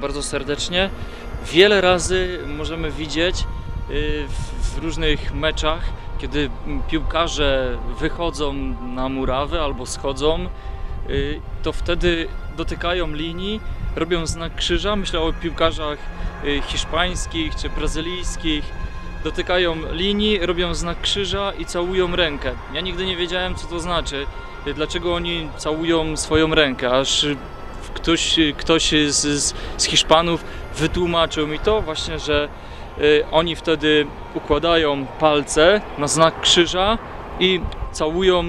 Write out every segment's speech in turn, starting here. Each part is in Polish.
bardzo serdecznie. Wiele razy możemy widzieć y, w- różnych meczach, kiedy piłkarze wychodzą na murawę albo schodzą, y, to wtedy dotykają linii, robią znak krzyża. Myślę o piłkarzach y, hiszpańskich czy brazylijskich. Dotykają linii, robią znak krzyża i całują rękę. Ja nigdy nie wiedziałem, co to znaczy, dlaczego oni całują swoją rękę, aż ktoś, ktoś z, z, z Hiszpanów wytłumaczył mi to właśnie, że y, oni wtedy układają palce na znak krzyża i całują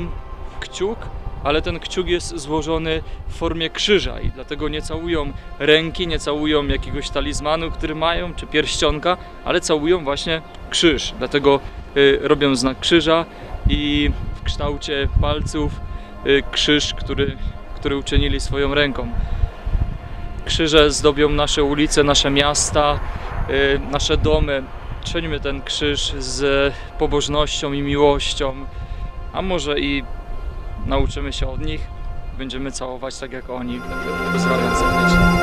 kciuk, ale ten kciuk jest złożony w formie krzyża i dlatego nie całują ręki, nie całują jakiegoś talizmanu, który mają, czy pierścionka, ale całują właśnie krzyż. Dlatego y, robią znak krzyża i w kształcie palców y, krzyż, który, który uczynili swoją ręką. Krzyże zdobią nasze ulice, nasze miasta, y, nasze domy. Czyńmy ten krzyż z pobożnością i miłością, a może i nauczymy się od nich, będziemy całować tak jak oni. Pozdrawiam serdecznie.